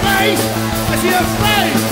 face, I see a face,